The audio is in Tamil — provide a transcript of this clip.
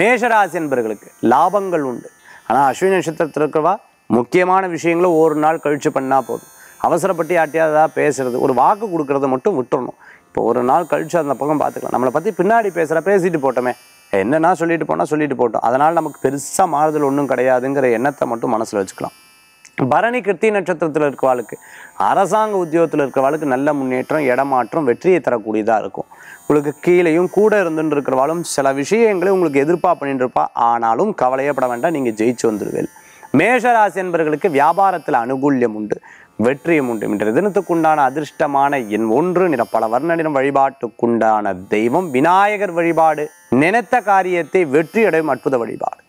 மேஷராசி என்பர்களுக்கு லாபங்கள் உண்டு. ஆனால் அஸ்வினி நட்சத்திரத்தில் இருக்கிறவா முக்கியமான விஷயங்களை ஒரு நாள் கழிச்சு பண்ணால் போதும். அவசரப்பட்டு யார்ட்டையாவது பேசுகிறது ஒரு வாக்கு கொடுக்கறத மட்டும் விட்டுறணும். இப்போ ஒரு நாள் கழித்து அந்த பக்கம் பார்த்துக்கலாம். நம்மளை பற்றி பின்னாடி பேசுகிற பேசிட்டு போட்டோமே. என்னன்னா சொல்லிட்டு போனால் சொல்லிட்டு போட்டோம். அதனால் நமக்கு பெருசாக மாறுதல் ஒன்றும் கிடையாதுங்கிற எண்ணத்தை மட்டும் மனசில் வச்சுக்கலாம். பரணி கிருத்தி நட்சத்திரத்தில் இருக்கிறவாளுக்கு அரசாங்க உத்தியோகத்தில் இருக்கிறவாளுக்கு நல்ல முன்னேற்றம் இடமாற்றம் வெற்றியை தரக்கூடியதாக இருக்கும். உங்களுக்கு கீழேயும் கூட இருந்துட்டு இருக்கிறவாளும் சில விஷயங்களை உங்களுக்கு எதிர்ப்பா பண்ணிட்டு இருப்பா. ஆனாலும் கவலையப்பட வேண்டாம் நீங்கள் ஜெயிச்சு வந்துடுவீர்கள் மேஷராசி என்பவர்களுக்கு வியாபாரத்தில் அனுகூல்யம் உண்டு வெற்றியும் உண்டு. இன்றைய தினத்துக்குண்டான அதிர்ஷ்டமான என் ஒன்று நிற பல வர்ண நிறம் வழிபாட்டுக்குண்டான தெய்வம் விநாயகர் வழிபாடு நினைத்த காரியத்தை வெற்றியடையும் அற்புத வழிபாடு.